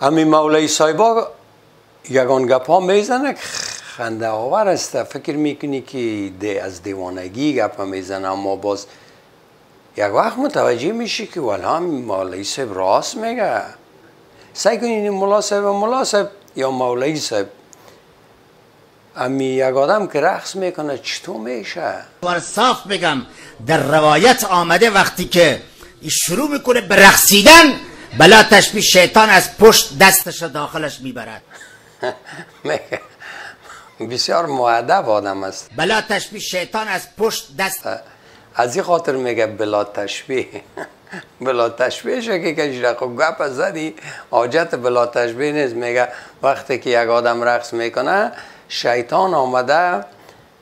امی مولای صاحبا یگان گپا می‌زنه خنده آور است. فکر می‌کنی که ده از دیوانگی گپ می‌زنه اما باز یک وقت متوجه میشی که والا مولای صاحب راست میگه. سعی کنین ملا صاحب ملا صاحب یا مولای صاحب امی یک آدم که رقص می‌کنه چطور میشه؟ صاف بگم در روایت آمده وقتی که شروع می‌کنه به رقصیدن بلا تشبیه شیطان از پشت دستش داخلش می‌برد. بسیار معدب آدم است. بلا تشبیه شیطان از پشت دست از این خاطر میگه بلا تشبیه. بلا تشبیه که کشیده خب گپ زدی. حاجت بلا تشبیه نیست. میگه وقتی که یک آدم رقص می‌کنه شیطان آمده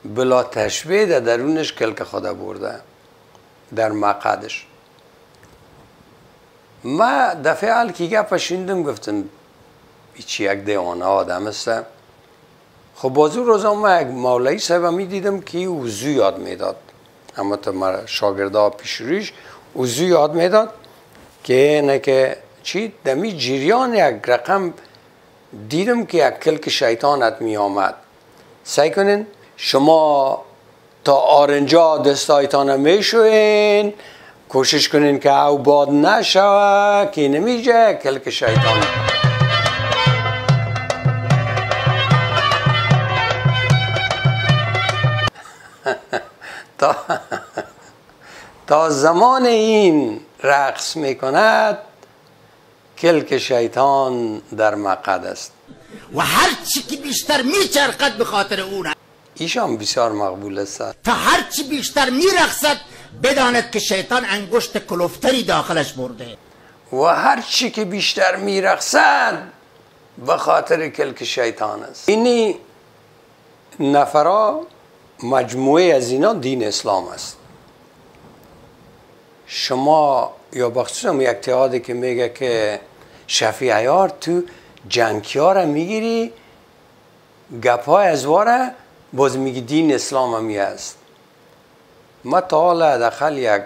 بلا تشبیه در درونش کلک خدا برده در مقدش ما دفعه حال که گپ شیندم گفتم چی یک دیوانه آدم است. خب بازو روزا ما یک مولایی صاحب می دیدم که وضو یاد می‌داد. اما تو مرا شاگردا پیش رویش وضو یاد می‌داد که نه که چی؟ دمی جریان یک رقم دیدم که یک کلک شیطانت می آمد. سعی کنین شما تا آرنجا دستایتان می‌شوین. کوشش کنین که او باد نشوه که نمیجه کلک شیطان. تا تا زمان این رقص می‌کند کلک شیطان در مقد است. و هر چی که بیشتر میچرخد به خاطر اون ایشان بسیار مقبول است تا هر چی بیشتر میرقصد بداند که شیطان انگشت کلوفتری داخلش برده. و هر چی که بیشتر میرقصد به خاطر کلک شیطان است. اینی نفرا مجموعه از اینا دین اسلام است. شما یا بخصوص هم یک اتحادی که میگه که شفیع عیار تو جنکیار می‌گیری گپای از واره باز میگی دین اسلام همی است. ما تا حالا دخل یک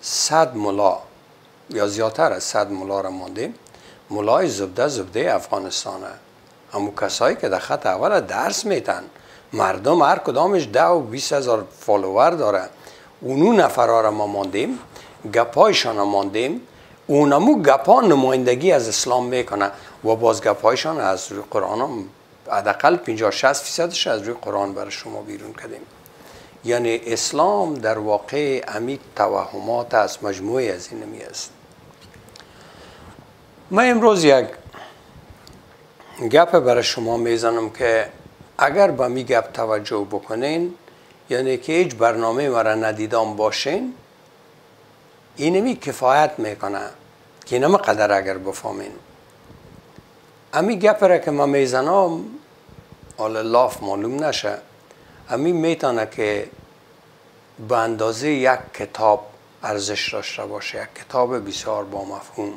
صد ملا یا زیادتر از صد ملا را ماندیم. ملای زبده زبده افغانستانه. همون کسایی که در خط اول درس میتن. مردم هر کدامش ده و بیس هزار فالوور داره. اونو نفرها را ما ماندیم. گپایشان ماندیم. اونمو گپا نمایندگی از اسلام می‌کنه. و باز گپایشان از روی قرآن هم حداقل 50 60 فیصدش از روی قرآن برای شما بیرون کردیم. یعنی اسلام در واقع امی توهمات از مجموعه از این می است. من امروز یک گپ برای شما می‌زنم که اگر با می گپ توجه بکنین یعنی که هیچ برنامه مرا ندیدم باشین اینمی کفایت می‌کنه که اینم قدر اگر بفهمین. امی گپ را که ما می‌زنم حالا لاف معلوم نشه. امی می‌تونه که به اندازه یک کتاب ارزش داشته باشه یک کتاب بسیار با مفهوم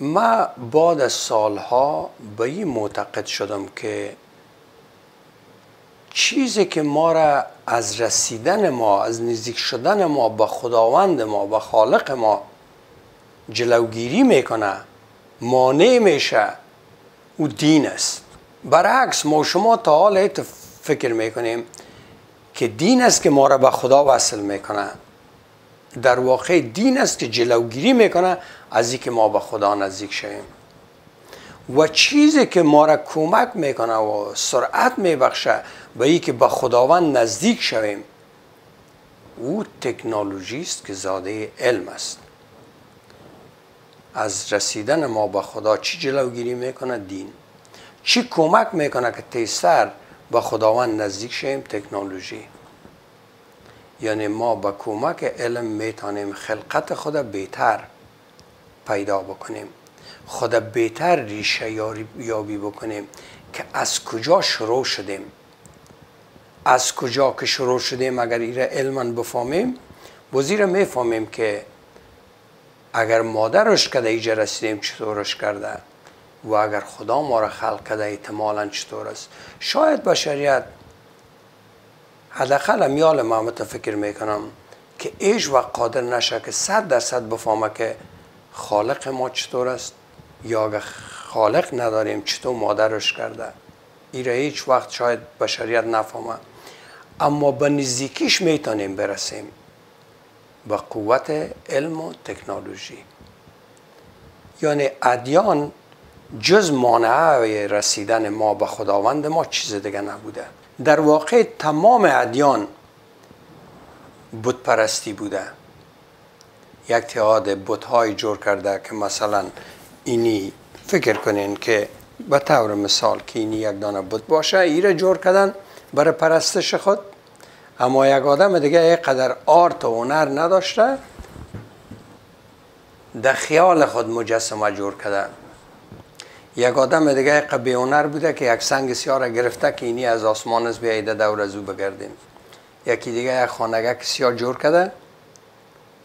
ما بعد از سالها به این معتقد شدم که چیزی که ما را از رسیدن ما از نزدیک شدن ما به خداوند ما به خالق ما جلوگیری می‌کنه مانع میشه او دین است. برعکس ما شما تا حال فکر می‌کنیم که دین است که ما را به خدا وصل می‌کنه. در واقع دین است که جلوگیری می‌کنه از اینکه ما به خدا نزدیک شویم. و چیزی که ما را کمک می‌کنه و سرعت میبخشه به ای که به خداوند نزدیک شویم او تکنولوژی است که زاده علم است. از رسیدن ما به خدا چی جلوگیری می‌کنه؟ دین. چی کمک می‌کنه که تیستر به خداوند نزدیک شویم تکنولوژی. یعنی ما با کمک علم می‌تونیم خلقت خدا بهتر پیدا بکنیم. خدا بهتر ریشه یابی بکنیم که از کجا شروع شدیم. از کجا که شروع شدیم اگر ایره علما بفهمیم بزیر می‌فهمیم که اگر مادرش کده ایجا رسیدیم چطورش کرده؟ و اگر خدا ما را خلق کرده احتمالا چطور است؟ شاید بشریت حداقل امیال ما فکر می‌کنم که ایش و قادر نشه که صد درصد بفهمه که خالق ما چطور است یا اگر خالق نداریم چطور مادرش کرده. ایره هیچ وقت شاید بشریت نفهمه. اما به نزدیکیش می‌تونیم برسیم به قوت علم و تکنولوژی. یعنی ادیان جز مانع رسیدن ما به خداوند ما چیز دیگه نبوده. در واقع تمام ادیان بت پرستی بوده. یک تعداد بت های جور کرده که مثلا اینی فکر کنین که به طور مثال که اینی یک دانه بت باشه ایره جور کردن برای پرستش خود. اما یک آدم دیگه قدر آرت و هنر نداشته در خیال خود مجسمه جور کرده یک آدم دیگه قبی هنر بوده که یک سنگ سیاه گرفته که اینی از آسمان از بیایده دور از او بگردیم. یکی دیگه یک خانگه که سیاه جور کرده.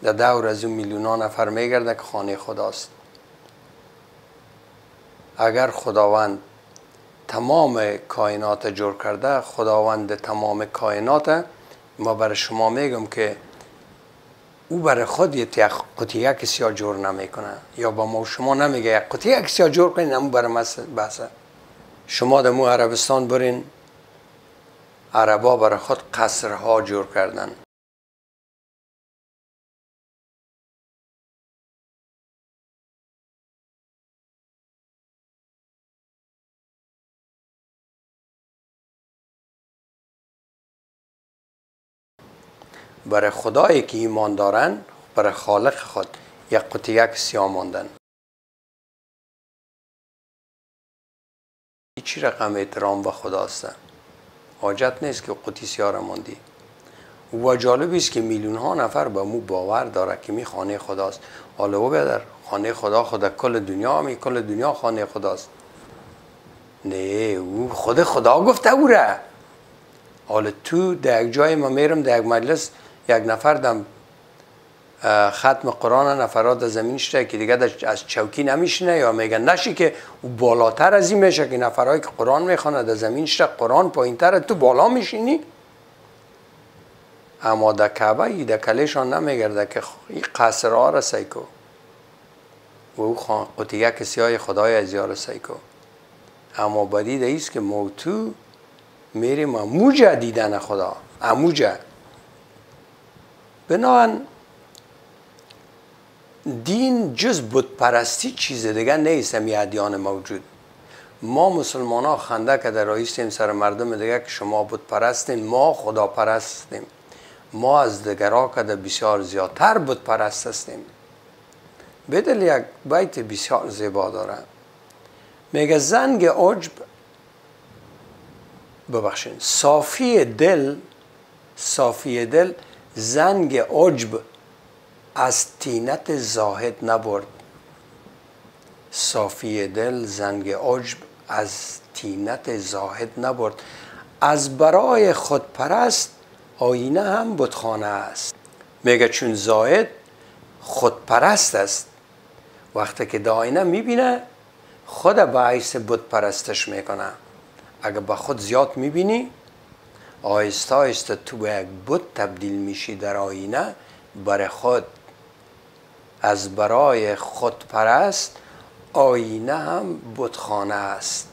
در دور از او میلیون نفر میگرده که خانه خداست. اگر خداوند تمام کائنات جور کرده خداوند تمام کائنات ما برای شما میگم که او برای خود یک قطعه سیاه جور نمی‌کنه. یا با ما شما نمیگه. یک قطعه یک سیاه جور کنین امو برای بحثه. شما در مو عربستان برین. عربا برای خود قصرها جور کردن. برای خدایی که ایمان دارن برای خالق خود یک قطعه یک سیاه ماندن. چی رقم احترام به خداست حاجت نیست که قطعی سیاه را ماندی. و جالب است که میلیون ها نفر به مو باور داره که می خانه خداست حالا او بدر خانه خدا خدا کل دنیا می کل دنیا خانه خداست نه او خود خدا گفته او را. حالا تو در یک جای ما میرم در یک مجلس یک نفر دم ختم قرآن نفرات زمین شده که دیگه از چوکی نمیشنه یا میگن نشی که او بالاتر از این میشه که نفرهایی که قرآن می‌خوانه در زمین شده قرآن پایین تو بالا میشینی؟ اما در کعبه ای در کلیشان نمیگرده که این قصر ها را سیکو. و او قطعه کسی های خدای از یار سیکو. اما بدید ایست که موتو میریم اموجه دیدن خدا. اموجه بنابراین دین جز بود پرستی چیز دیگه نیست همی ادیان موجود. ما مسلمان ها خنده که در رایستیم سر مردم دیگه که شما بود پرستین ما خدا پرستیم ما از دیگرها که بسیار زیادتر بود پرست هستیم. بدل یک بیت بسیار زیبا داره میگه زنگ عجب ببخشین صافی دل صافی دل زنگ عجب از تینت زاهد نبرد. صافی دل زنگ عجب از تینت زاهد نبرد. از برای خودپرست آینه هم بتخانه است. میگه چون زاهد خودپرست است. وقتی که در آینه می‌بینه خود باعث بت پرستش می‌کنه. اگر به خود زیاد می‌بینی آهسته آهسته تو به یک بت تبدیل میشی در آینه برای خود از برای خود پرست آینه هم بتخانه است.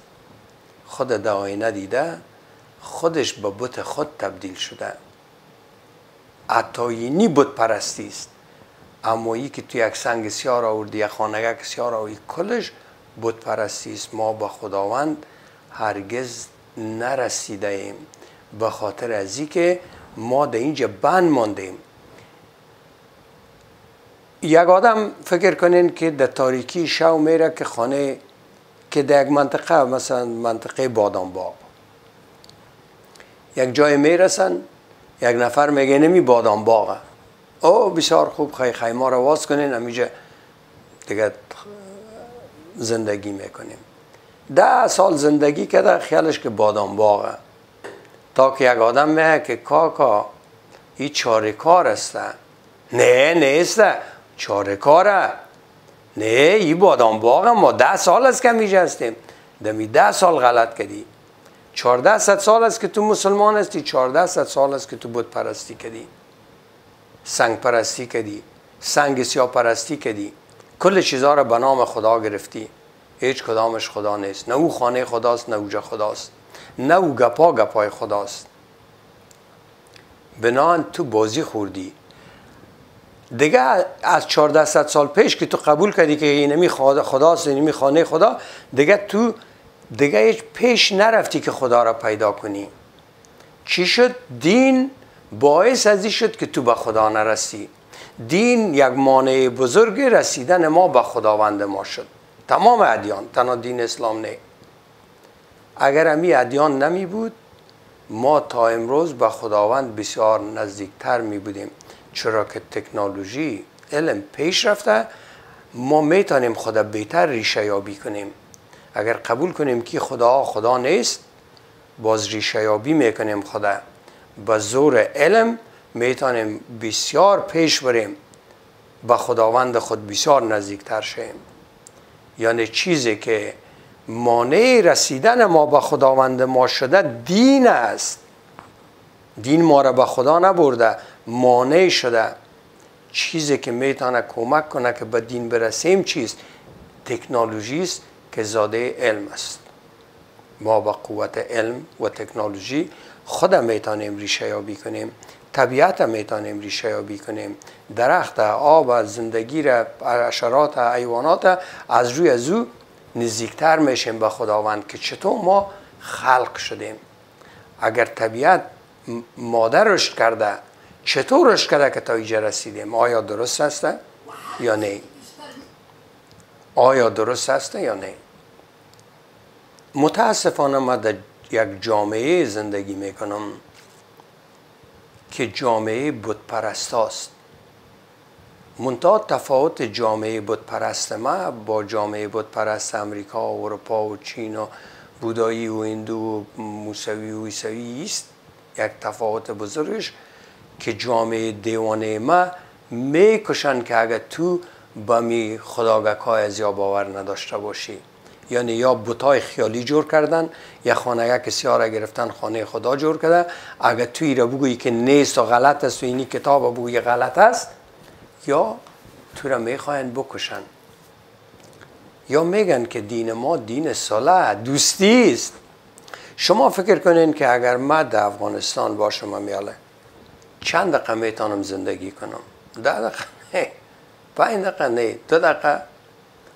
خود در آینه دیده خودش به بت خود تبدیل شده. عطاینی بت پرستی است. اما ای که تو یک سنگ سیار آوردی یک خانگه سیار آوردی کلش بت پرستی است. ما به خداوند هرگز نرسیده ایم. به خاطر از که ما در اینجا بند ماندیم یک آدم فکر کنین که در تاریکی شو میره که خانه که در یک منطقه مثلا منطقه بادام باغ. یک جای می‌رسن یک نفر میگه نمی بادام باغه او بسیار خوب خی خی ما رو واز کنین امیجا دیگه زندگی می‌کنیم. ده سال زندگی کرده خیالش که بادام باغه. تا که یک آدم میگه که کاکا این چاره کار است. نه نیست چاره کاره نه این بادام باغ ما ده سال است که میجه هستیم. دمی ده سال غلط کردی. چارده ست سال است که تو مسلمان هستی. چارده ست سال است که تو بود پرستی کردی. سنگ پرستی کردی. سنگ سیاه پرستی کردی. کل چیزها را به نام خدا گرفتی. هیچ کدامش خدا نیست. نه او خانه خداست نه اوجا خداست. نه او گپا گپای خداست. بنان تو بازی خوردی. دیگه از 1400 سال پیش که تو قبول کردی که اینمی خداست اینمی خانه خدا دیگه تو دیگه هیچ پیش نرفتی که خدا را پیدا کنی. چی شد؟ دین باعث ازی شد که تو به خدا نرسی. دین یک مانع بزرگ رسیدن ما به خداوند ما شد. تمام ادیان تنها دین اسلام نه. اگر امی ادیان نمی بود ما تا امروز به خداوند بسیار نزدیکتر می بودیم. چرا که تکنولوژی علم پیش رفته ما می‌تونیم خدا بهتر ریشه یابی کنیم. اگر قبول کنیم که خدا خدا نیست باز ریشه یابی می‌کنیم خدا. با زور علم می‌تونیم بسیار پیش بریم. به خداوند خود بسیار نزدیکتر شیم. یعنی چیزی که مانع رسیدن ما به خداوند ما شده دین است. دین ما را به خدا نبرده مانع شده. چیزی که می‌تونه کمک کنه که به دین برسیم چیست؟ تکنولوژی است که زاده علم است. ما با قوت علم و تکنولوژی خود می‌تونیم ریشه یابی کنیم طبیعت می‌تونیم ریشه یابی کنیم. درخت آب زندگی را اشرات حیوانات از روی از او نزدیکتر میشیم به خداوند که چطور ما خلق شدیم. اگر طبیعت مادر رشد کرده چطور رشد کرده که تا اینجا رسیدیم؟ آیا درست هسته یا نه؟ آیا درست هسته یا نه؟ متاسفانه ما در یک جامعه زندگی می‌کنم که جامعه بود پرست است. منتها تفاوت جامعه بود پرست ما با جامعه بود پرست امریکا و اروپا و چین و بودایی و هندو و موسوی و عیسوی است یک تفاوت بزرگش که جامعه دیوانه ما می‌کشن که اگر تو با می خداگک های از یا باور نداشته باشی. یعنی یا بوتای خیالی جور کردن یا خانه که سیاره گرفتن خانه خدا جور کرده اگر توی را بگویی که نیست و غلط است و اینی کتاب بگویی غلط است یا تو را می‌خواین بکشن. یا میگن که دین ما دین صلح دوستی است. شما فکر کنین که اگر من در افغانستان باشم امیاله چند دقیقه می‌تونم زندگی کنم؟ ده دقیقه نه. پنج دقیقه نه. دو دقیقه.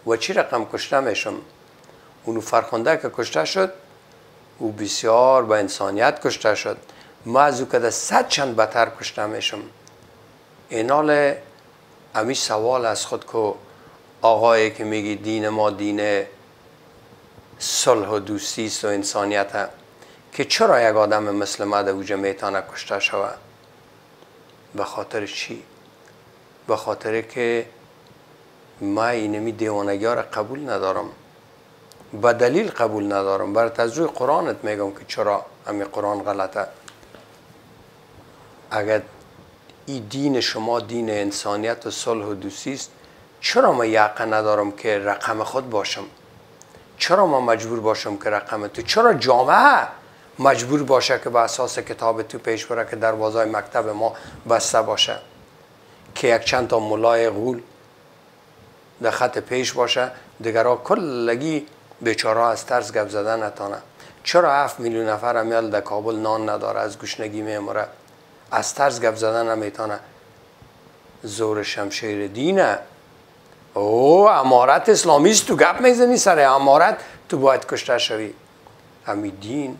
و چی رقم کشته میشم؟ اونو فرخنده که کشته شد او بسیار با انسانیت کشته شد. ما از او که صد چند بتر کشته میشم. اینال امی سوال از خود که آقایی که میگی دین ما دین صلح و دوستی است و انسانیت که چرا یک آدم مثل ما در اوجه میتانه کشته شود؟ به خاطر چی؟ به خاطر که ما اینمی دیوانگی را قبول ندارم. به دلیل قبول ندارم. برات از روی قرآنت میگم که چرا همین قرآن غلطه. اگر این دین شما دین انسانیت و صلح و دوستی است. چرا ما یقه ندارم که رقم خود باشم؟ چرا ما مجبور باشم که رقم تو؟ چرا جامعه مجبور باشه که به اساس کتاب تو پیش بره که دروازه مکتب ما بسته باشه؟ که یک چند تا ملای غول در خط پیش باشه دیگرها کلگی بیچاره از ترس گپ زدن نتانه. چرا 7 میلیون نفر امیال در کابل نان نداره از گشنگی میموره؟ از ترس گپ زدن نمی‌تونه زور شمشیر دینه. او امارت اسلامیست تو گپ می‌زنی سر امارت تو باید کشته شوی. همی دین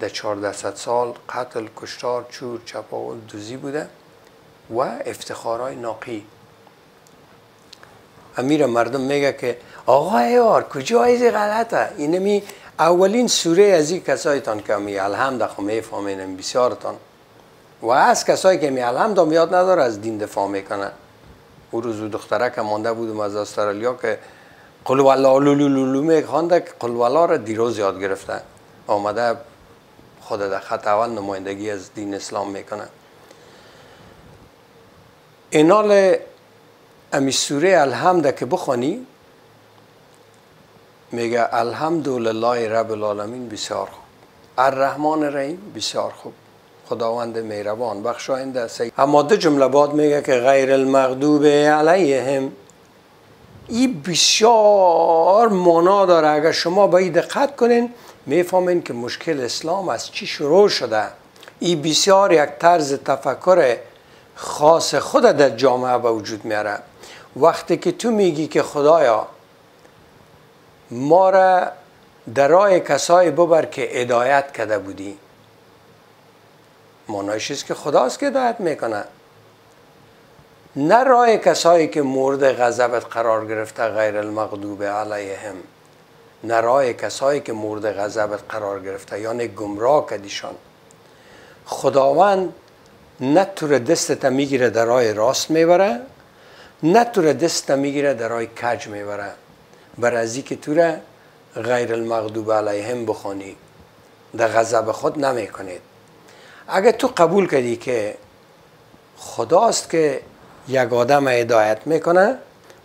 در 1400 سال قتل کشتار چور چپاول دوزی بوده و افتخارهای ناقی. امیر مردم میگه که آقا یار کجا ایزی غلطه؟ اینمی اولین سوره از این کسایتان که می الحمد خو می‌فهمین بسیارتان. و از کسایی که می الحمد هم یاد نداره از دین دفاع می‌کنه او روز دختره که مانده بودم از استرالیا که قل والله لولو لولو میخوانده که قل والله را دیروز یاد گرفته. آمده خود در خط اول نمایندگی از دین اسلام می‌کنه اینال امی سوره الحمد که بخوانی میگه الحمدلله رب العالمین بسیار خوب. الرحمن الرحیم بسیار خوب. خداوند مهربان. بخشاینده سید اما دو جمله بعد میگه که غیر المغضوب علیهم. این بسیار مانا داره. اگر شما به این دقت کنین می‌فهمین که مشکل اسلام از چی شروع شده. این بسیار یک طرز تفکر خاص خود در جامعه به وجود میاره. وقتی که تو میگی که خدایا ما را در راه کسایی ببر که هدایت کرده بودی. مانایش که خداست که هدایت می‌کنه. نه راه کسایی که مورد غضبت قرار گرفته غیر المغضوب علیهم. نه راه کسایی که مورد غضبت قرار گرفته یعنی گمراه کدیشان. خداوند نه تو دستت می‌گیره در راه راست می‌بره نه تو دستت می‌گیره در راه کج می‌بره. بر ازی که تو را غیر المغضوب علیهم بخونی در غضب خود نمی‌کنید. اگر تو قبول کردی که خداست که یک آدم هدایت می‌کنه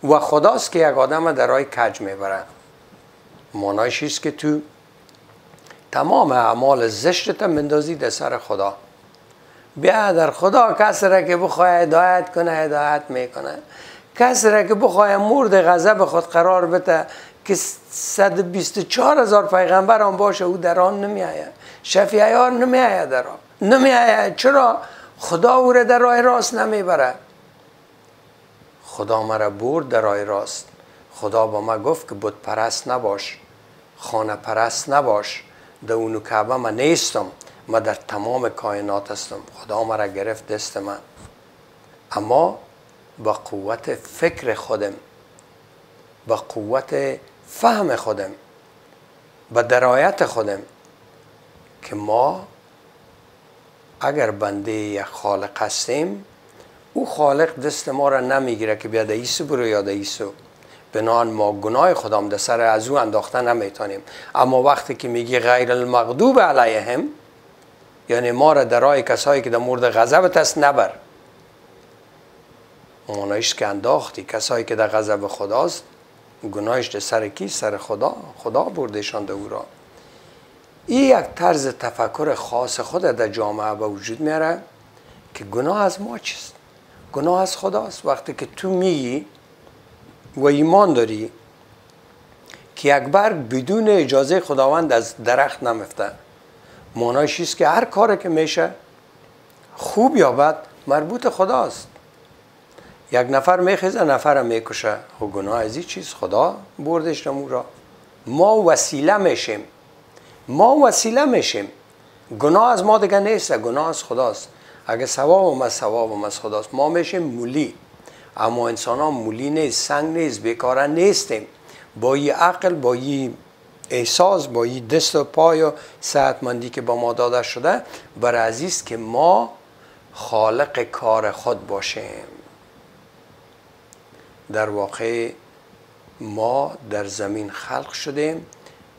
و خداست که یک آدم در راه کج می‌بره. مانایش است که تو تمام اعمال زشتت مندازی در سر خدا. بیا در خدا کسی را که بخواه هدایت کنه هدایت می‌کنه. کسی را که بخواه مورد غضب خود قرار بده که 124 هزار پیغمبر هم باشه او در آن نمی آید شفیعیار نمی آید در آن. نمی آید چرا؟ خدا او را در راه راست نمی بره خدا مرا برد در راه راست. خدا با ما گفت که بود پرست نباش. خانه پرست نباش. در اونو کعبه من نیستم. ما در تمام کائنات هستم. خدا مرا گرفت دست من. اما با قوت فکر خودم با قوت فهم خودم با درایت خودم که ما اگر بنده یک خالق هستیم او خالق دست ما را نمی‌گیره که بیاد ایسو برو یاد ایسو بنان ما گناه خدام در سر از او انداخته نمی‌تونیم. اما وقتی که میگی غیر المغضوب علیهم یعنی ما را در راه کسایی که در مورد غضبت است نبر. مانایش که انداختی کسایی که در غضب خداست گناهش در سر کی؟ سر خدا. خدا بردشان او را. این یک طرز تفکر خاص خود در جامعه به وجود میاره که گناه از ما چیست؟ گناه از خداست. وقتی که تو میگی و ایمان داری که یک برگ بدون اجازه خداوند از درخت نمفته مانایش است که هر کاری که میشه خوب یا بد مربوط خداست. یک نفر میخیزه نفر می‌کشه. و گناه از چیز خدا بردش نمو را. ما وسیله میشیم. ما وسیله میشیم. گناه از ما دیگه نیست گناه از خداست. اگه ثواب از ثواب از خداست. ما میشیم مولی. اما انسان ها مولی نیست سنگ نیست بیکاره نیستیم. با یه عقل با یه احساس با یه دست و پای و صحتمندی که با ما داده شده بر عزیز که ما خالق کار خود باشیم. در واقع ما در زمین خلق شدیم.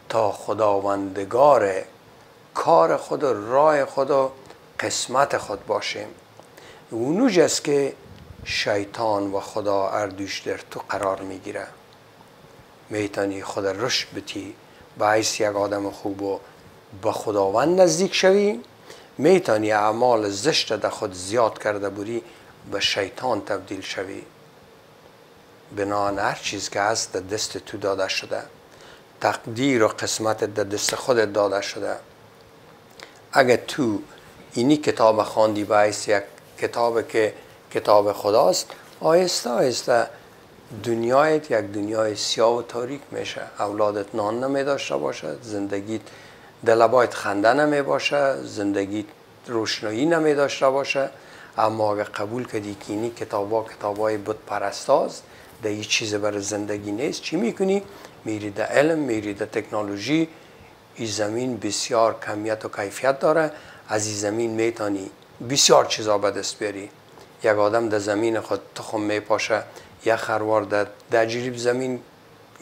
تا خداوندگار کار خود و راه خود و قسمت خود باشیم. اونوج است که شیطان و خدا اردوش در تو قرار می‌گیره. می‌تونی خود رشد بتی باعث یک آدم خوب و به خداوند نزدیک شوی. می‌تونی اعمال زشت در خود زیاد کرده بودی به شیطان تبدیل شوی. بنان هر چیز که هست دست تو داده شده. تقدیر و قسمت در دست خودت داده شده. اگر تو اینی کتاب خواندی باعث یک کتاب که کتاب خداست آهسته آهسته دنیایت یک دنیای سیاه و تاریک میشه. اولادت نان نمی داشته باشه زندگیت دلبایت خنده نمی باشه زندگیت روشنایی نمی داشته باشه. اما اگر قبول کردی که اینی کتاب ها کتاب های بود پرستاست در هیچ چیز برای زندگی نیست چی می‌کنی؟ میری در علم میری در تکنولوژی این زمین بسیار کمیت و کیفیت داره. از این زمین میتانی بسیار چیزا به دست بیاری. یک آدم در زمین خود تخم میپاشه یک خروار در, در جریب زمین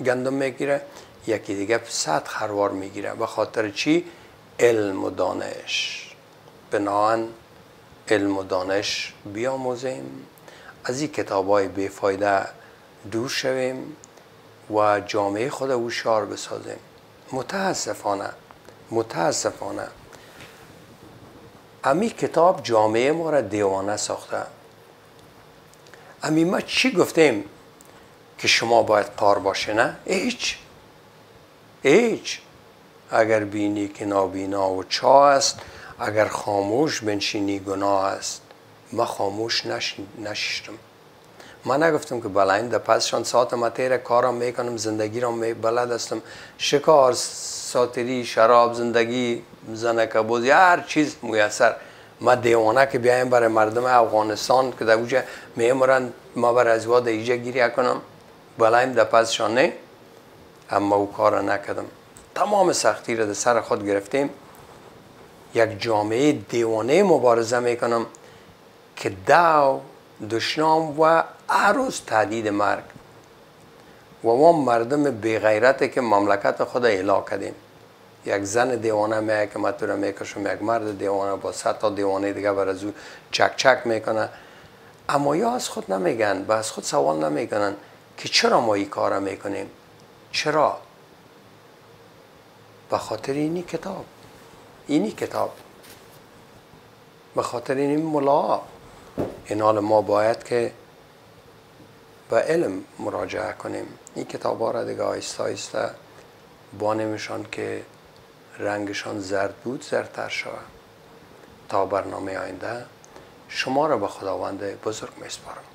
گندم می‌گیره یکی دیگه صد خروار می‌گیره. به خاطر چی؟ علم و دانش. بناهن علم و دانش بیاموزیم. از این کتاب های بیفایده دور شویم. و جامعه خود هوشیار بسازیم متاسفانه متاسفانه. امی کتاب جامعه ما را دیوانه ساخته. امی ما چی گفتیم که شما باید قار باشه نه؟ هیچ. هیچ. اگر بینی که نابینا و چا است اگر خاموش بنشینی گناه است. ما خاموش نشیشتم من نگفتم که بله این در پسشان ساعت ما تیره کارم می‌کنم زندگی را می بلد هستم. شکار ساتری شراب زندگی زنک بوزی هر چیز میسر. ما دیوانه که بیایم برای مردم افغانستان که در اوجه میمرن ما بر از واد ایجا گیری کنم. بلایم در پسشان نه. اما او کار نکدم تمام سختی را در سر خود گرفتیم. یک جامعه دیوانه مبارزه می‌کنم که دو دشنام و عروض تهدید مرگ. و ما مردم بغیرت که مملکت خود اعلا کردیم. یک زن دیوانه میگه که را می‌کشم. یک مرد دیوانه با صد تا دیوانه دیگه بر از او چک چک می‌کنه. اما یا از خود نمیگن و از خود سوال نمی‌کنن که چرا ما این کار می‌کنیم؟ چرا؟ به خاطر اینی کتاب. اینی کتاب. به خاطر این ملا. این حال ما باید که به علم مراجعه کنیم. این کتاب ها را دیگه آیسته آیسته بانمشان که رنگشان زرد بود زردتر شود. تا برنامه آینده شما را به خداوند بزرگ میسپارم.